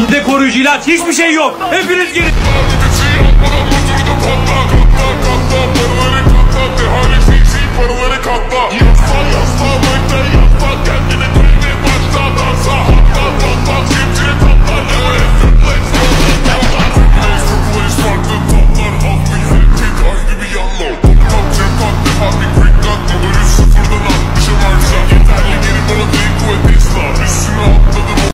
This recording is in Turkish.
Mide koruyucu ilaç hiçbir şey yok. Hepiniz girin.